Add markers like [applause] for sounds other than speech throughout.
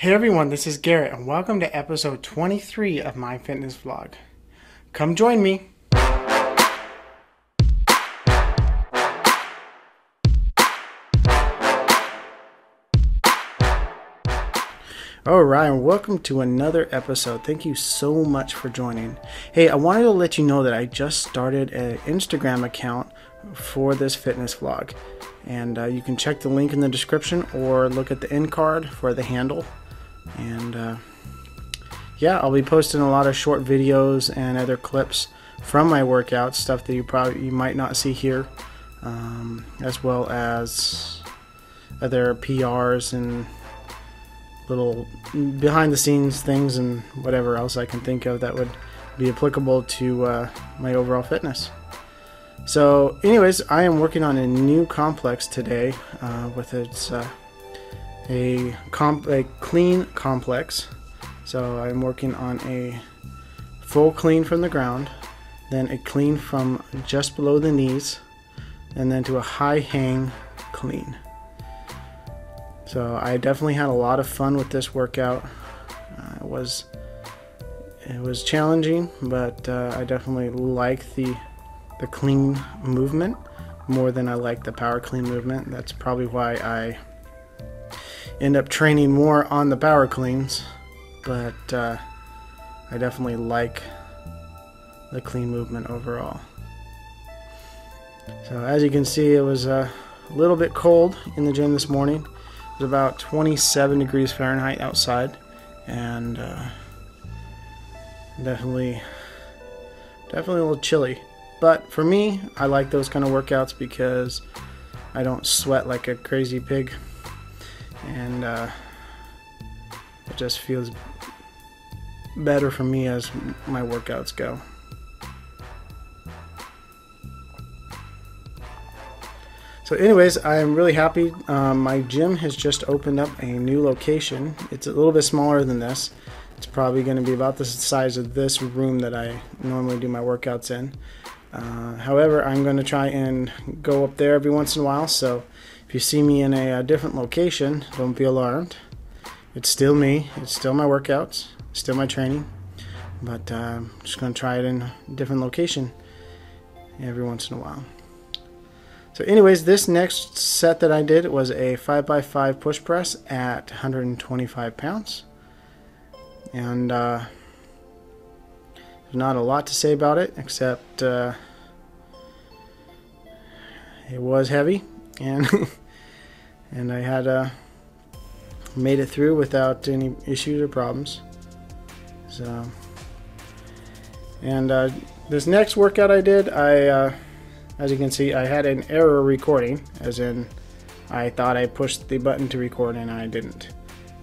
Hey everyone, this is Garrett, and welcome to episode 23 of my fitness vlog. Come join me. All right, and welcome to another episode. Thank you so much for joining. Hey, I wanted to let you know that I just started an Instagram account for this fitness vlog, and uh, you can check the link in the description or look at the end card for the handle. And uh, yeah, I'll be posting a lot of short videos and other clips from my workouts, stuff that you probably you might not see here, um, as well as other PRs and little behind the scenes things and whatever else I can think of that would be applicable to uh, my overall fitness. So, anyways, I am working on a new complex today uh, with its uh, a, comp- a clean complex. So I'm working on a full clean from the ground, then a clean from just below the knees, and then to a high hang clean. So I definitely had a lot of fun with this workout. Uh, it was it was challenging, but uh, I definitely like the the clean movement more than I like the power clean movement. That's probably why I end up training more on the power cleans, but uh, I definitely like the clean movement overall. So as you can see, it was a little bit cold in the gym this morning. It was about 27 degrees Fahrenheit outside, and uh, definitely, definitely a little chilly. But for me, I like those kind of workouts because I don't sweat like a crazy pig and uh, it just feels better for me as my workouts go. So, anyways, I'm really happy. Um, my gym has just opened up a new location. It's a little bit smaller than this. It's probably going to be about the size of this room that I normally do my workouts in. Uh, however, I'm going to try and go up there every once in a while. So, if you see me in a, a different location, don't be alarmed. It's still me. It's still my workouts. Still my training. But uh, I'm just going to try it in a different location every once in a while. So anyways, this next set that I did was a 5x5 push press at 125 pounds. And uh, there's not a lot to say about it, except uh, it was heavy. And [laughs] and I had uh, made it through without any issues or problems. So, and uh, this next workout I did, I, uh, as you can see, I had an error recording, as in I thought I pushed the button to record and I didn't.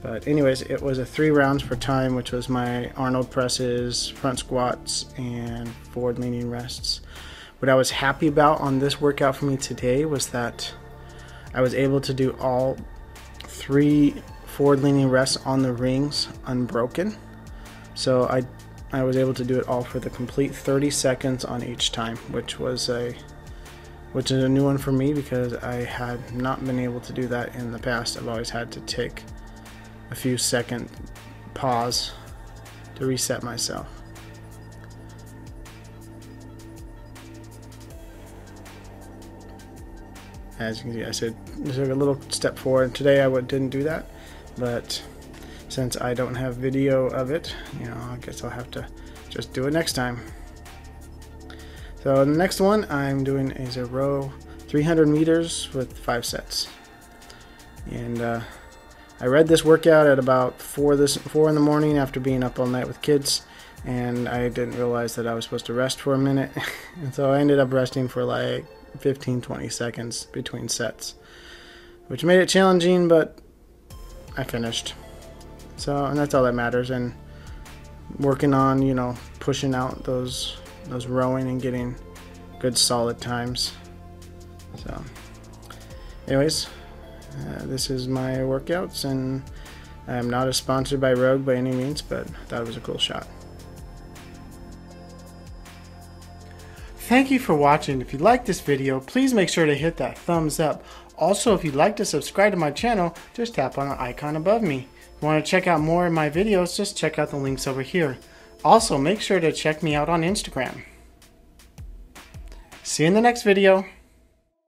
But anyways, it was a three rounds per time, which was my Arnold presses, front squats, and forward leaning rests. What I was happy about on this workout for me today was that I was able to do all three forward leaning rests on the rings unbroken. So I I was able to do it all for the complete 30 seconds on each time, which was a which is a new one for me because I had not been able to do that in the past. I've always had to take a few second pause to reset myself. As you can see, I said took a little step forward. Today I didn't do that, but since I don't have video of it, you know, I guess I'll have to just do it next time. So the next one I'm doing is a row 300 meters with five sets, and uh, I read this workout at about four this four in the morning after being up all night with kids, and I didn't realize that I was supposed to rest for a minute, [laughs] and so I ended up resting for like 15 20 seconds between sets, which made it challenging, but I finished. So, and that's all that matters. And working on, you know, pushing out those those rowing and getting good solid times. So, anyways, uh, this is my workouts, and I'm not a sponsored by Rogue by any means, but I thought it was a cool shot. Thank you for watching. If you like this video, please make sure to hit that thumbs up. Also, if you'd like to subscribe to my channel, just tap on the icon above me. If you want to check out more of my videos, just check out the links over here. Also, make sure to check me out on Instagram. See you in the next video.